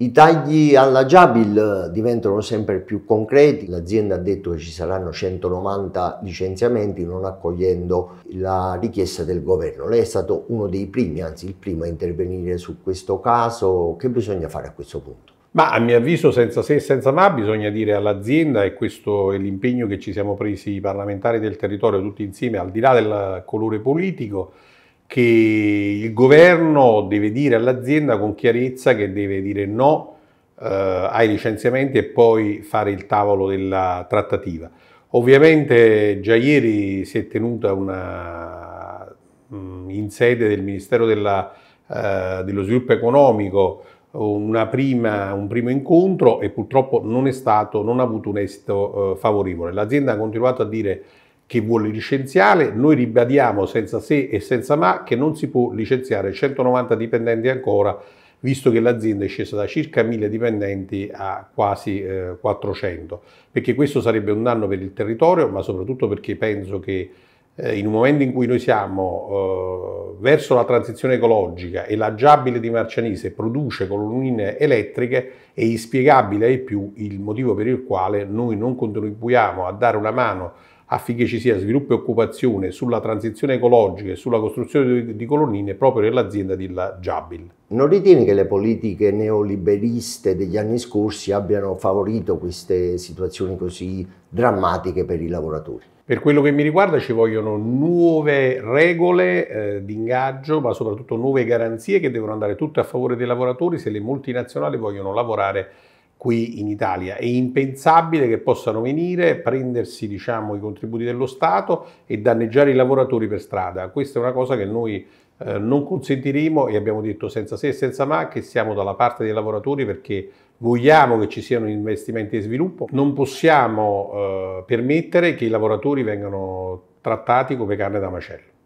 I tagli alla Jabil diventano sempre più concreti, l'azienda ha detto che ci saranno 190 licenziamenti non accogliendo la richiesta del governo. Lei è stato uno dei primi, anzi il primo a intervenire su questo caso, che bisogna fare a questo punto? Ma a mio avviso senza se e senza ma bisogna dire all'azienda, e questo è l'impegno che ci siamo presi i parlamentari del territorio tutti insieme, al di là del colore politico, che il governo deve dire all'azienda con chiarezza che deve dire no eh, ai licenziamenti e poi fare il tavolo della trattativa. Ovviamente già ieri si è tenuta una, mm, in sede del Ministero della, eh, dello Sviluppo Economico prima, un primo incontro e purtroppo non stato, non ha avuto un esito eh, favorevole. L'azienda ha continuato a dire che vuole licenziare, noi ribadiamo senza se e senza ma che non si può licenziare 190 dipendenti ancora, visto che l'azienda è scesa da circa 1000 dipendenti a quasi eh, 400, perché questo sarebbe un danno per il territorio, ma soprattutto perché penso che eh, in un momento in cui noi siamo eh, verso la transizione ecologica e la Giabile di Marcianise produce colonnine elettriche, è inspiegabile ai più il motivo per il quale noi non contribuiamo a dare una mano affinché ci sia sviluppo e occupazione sulla transizione ecologica e sulla costruzione di colonnine proprio nell'azienda della Jabil. Non ritieni che le politiche neoliberiste degli anni scorsi abbiano favorito queste situazioni così drammatiche per i lavoratori? Per quello che mi riguarda ci vogliono nuove regole eh, di ingaggio, ma soprattutto nuove garanzie che devono andare tutte a favore dei lavoratori se le multinazionali vogliono lavorare qui in Italia. È impensabile che possano venire, prendersi diciamo, i contributi dello Stato e danneggiare i lavoratori per strada. Questa è una cosa che noi eh, non consentiremo e abbiamo detto senza se e senza ma che siamo dalla parte dei lavoratori perché vogliamo che ci siano investimenti e sviluppo. Non possiamo eh, permettere che i lavoratori vengano trattati come carne da macello.